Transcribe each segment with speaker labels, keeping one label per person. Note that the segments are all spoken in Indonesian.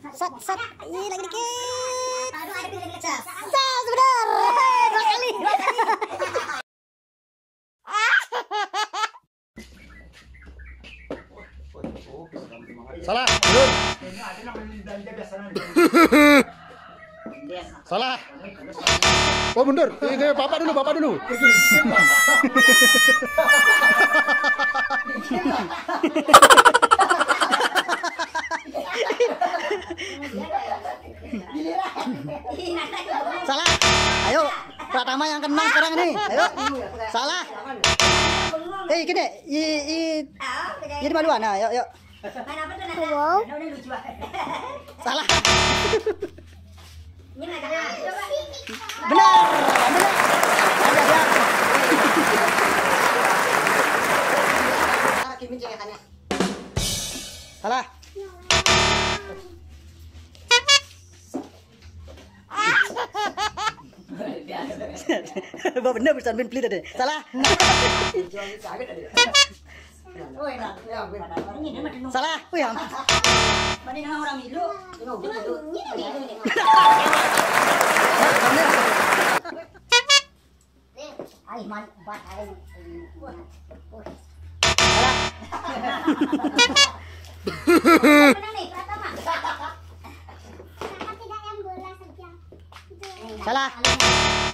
Speaker 1: Sat, sat. Ih, lagi dikit. Cas, benar. Dua kali.
Speaker 2: Salah, mundur. Salah. Oh mundur. Ini bapak dulu, bapak dulu.
Speaker 1: Salah. Ayo, Pratama yang kenang sekarang ini. Ayo. Salah. Eh, gini, i i ini maluan. Nah, yuk, yuk.
Speaker 3: Wow.
Speaker 1: Salah. Benar. Benar. Bapak benar bisa bin pelit tadi. Salah. Salah. Wih, hampir. Salah. Salah.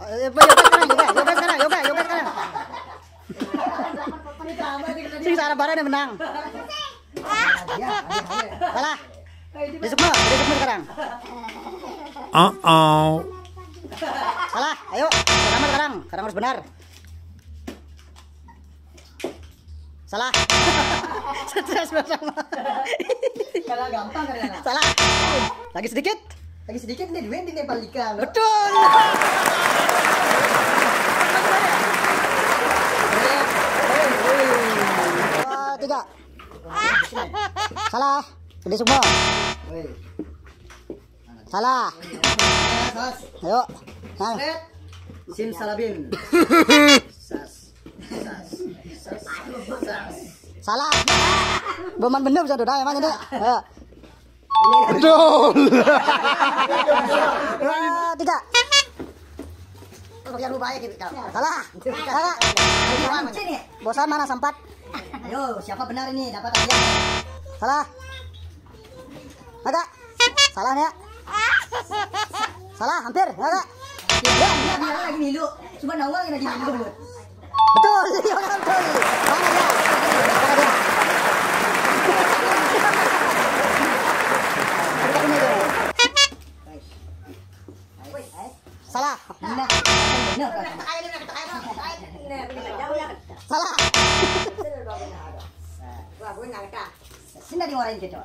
Speaker 1: Eh, Yoga sekarang, yoga, sekarang, yoga, yoga sekarang. Sing Sarah Bara yang menang. Salah. Di semua, di semua sekarang.
Speaker 2: Uh oh.
Speaker 1: Salah. Ayo, pertama sekarang. Sekarang harus benar. Salah. Stres bersama.
Speaker 4: Karena gampang karena.
Speaker 1: Salah. Lagi sedikit.
Speaker 4: Lagi sedikit nih duit di Nepal ikan.
Speaker 1: Betul. Dua, tiga. Salah. Gede semua. Salah. Ayo. Nah.
Speaker 4: Sim salabim. Sas. Sas. Sas. Sas.
Speaker 1: Salah. Beman bener bisa duduk emang ini. Ayo.
Speaker 2: Betul.
Speaker 1: Dua, tiga.
Speaker 4: Gitu.
Speaker 1: Salah. Salah. Bosan mana sempat?
Speaker 4: Ayo, siapa benar ini? Dapat hadiah.
Speaker 1: Salah. Agak. Salah nih ya. Salah, hampir. Agak.
Speaker 4: Ya, lagi milu. Cuma nawang lagi milu.
Speaker 1: Betul. Jadi orang betul. Mana dia? Mana dia? Kita ini dulu. Salah.
Speaker 4: Benar. Benar.
Speaker 1: Salah.
Speaker 4: Sini di orang gitu.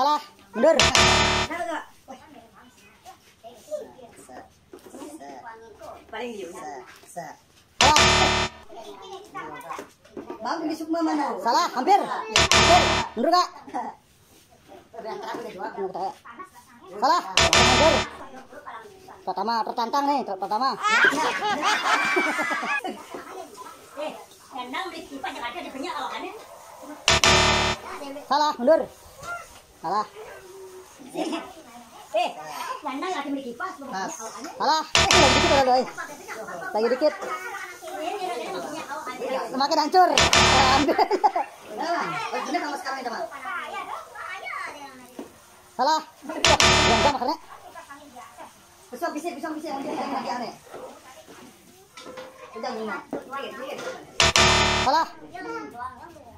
Speaker 1: Salah. Mundur.
Speaker 4: Paling dia. Di sukma mana?
Speaker 1: Salah. Hampir. Hampir. Mundur kak. Salah. Mundur. Pertama tertantang nih. Pertama. Salah. Mundur. Salah. Salah. Lagi dikit. Lagi. Semakin hancur. Salah. Yang sama karena.
Speaker 4: Besok bisa, lagi aneh.
Speaker 1: Salah.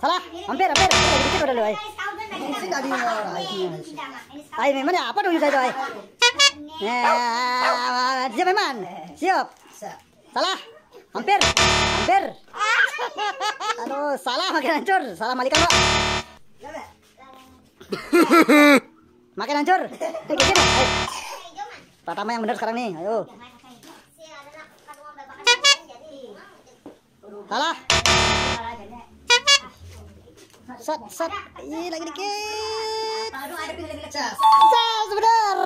Speaker 1: Salah. Hampir, hampir. Hampir. Hampir. Aduh, salah makin hancur. Salah malikan, Pak. Makin hancur. Pertama yang benar sekarang nih. Ayo. Salah. Sat, sat. Ih, lagi dikit.
Speaker 4: Aduh, ada pilih-pilih cas.
Speaker 1: Sas, benar.